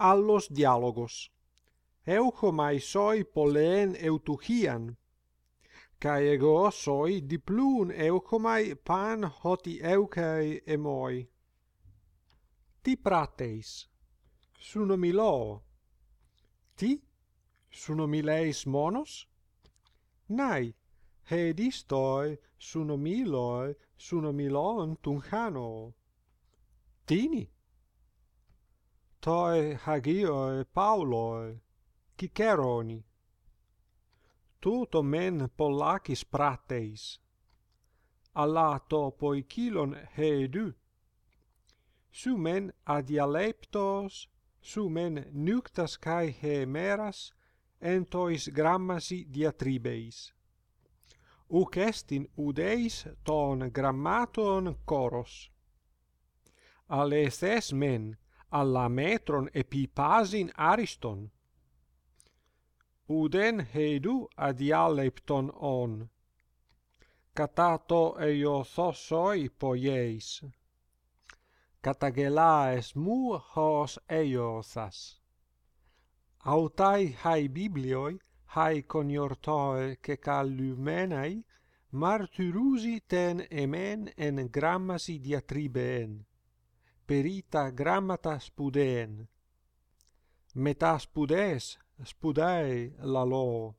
allos dialogos. eucho mai soi poleen eutuchian, cae ego soi diplun euchomai pan hoti euchei emoi. Ti prateis, suno milo Ti, suno mileis monos? Nai, hedistoi, sunomiloi, sunomilon tunchano. Tini? toi hagioi pauloi ciceroni tuto men pollacis prateis. Alla to poikilon hedu. Su men adialeptos su men nuctas kai hemeras entois grammasi diatribeis. Uc estin udeis ton grammaton coros. Alestes men alla metron epi pasin ariston. Uden heidu adialepton on. Catato eio thosoi poieis. Καταγελάες mu hos eiothas. Autai hai biblioi, hai coniortoe che callumenai, martyrusi ten emen en grammasi diatribeen perita grammata spudeen. Meta spudes spudae la lo.